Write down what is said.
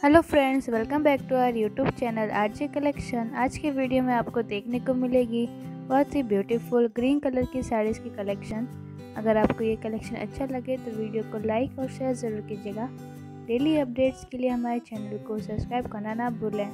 Hello friends welcome back to our YouTube channel RJ collection आज की video में आपको देखने को मिलेगी बहुत ही ब्यूटीफुल ग्रीन कलर की साड़ीज़ की कलेक्शन अगर आपको ये कलेक्शन अच्छा लगे तो वीडियो को लाइक और शेयर ज़रूर कीजिएगा. डेली अपडेट्स के लिए हमारे चैनल को सब्सक्राइब करना ना भूलें।